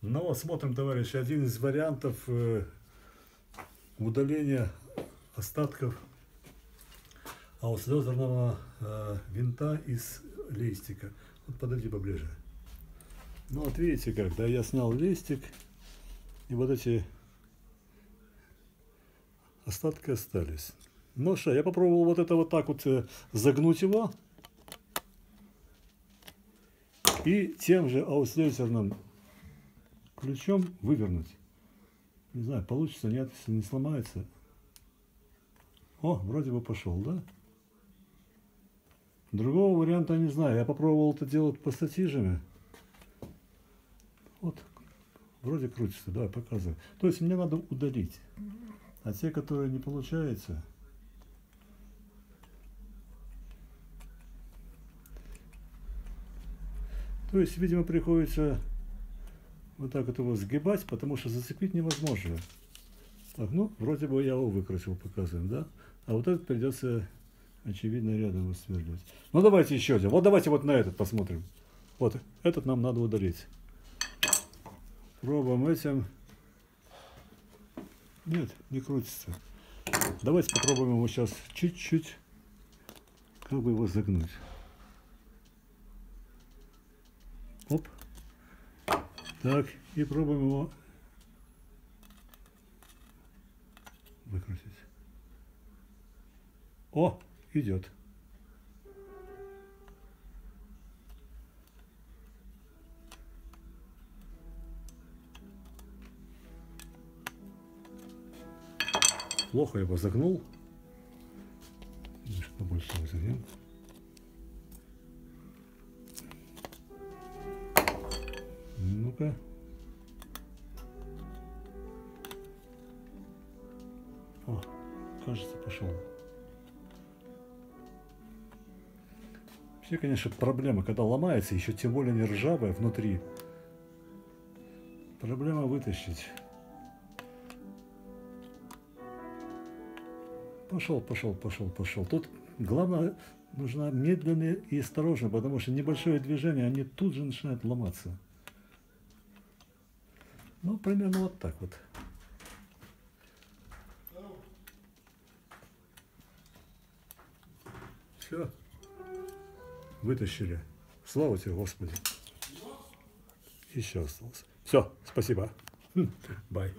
Ну вот, смотрим, товарищи, один из вариантов э, удаления остатков аустлезерного э, винта из листика. Вот подойди поближе. Ну вот видите как, да, я снял листик, и вот эти остатки остались. Ну что, я попробовал вот это вот так вот э, загнуть его. И тем же аустлезерным ключом вывернуть. Не знаю, получится, нет, если не сломается. О, вроде бы пошел, да? Другого варианта не знаю. Я попробовал это делать пассатижами. Вот, вроде крутится, да, показываю. То есть мне надо удалить. А те, которые не получается, то есть, видимо, приходится вот так вот его сгибать, потому что зацепить невозможно. Так, ну, вроде бы я его выкрасил, показываем, да? А вот этот придется, очевидно, рядом его сверлить. Ну, давайте еще один. Вот давайте вот на этот посмотрим. Вот, этот нам надо удалить. Пробуем этим. Нет, не крутится. Давайте попробуем его сейчас чуть-чуть, как бы его загнуть. Оп. Так, и пробуем его выкрутить. О, идет. Плохо его загнул. Побольше его загнем. Ну-ка. О, кажется, пошел. Вообще, конечно, проблема, когда ломается, еще тем более не ржавая внутри. Проблема вытащить. Пошел, пошел, пошел, пошел. Тут главное, нужно медленно и осторожно, потому что небольшое движение, они тут же начинают ломаться. Ну, примерно вот так вот. Все. Вытащили. Слава тебе, Господи. Еще осталось. Все, спасибо. Бай.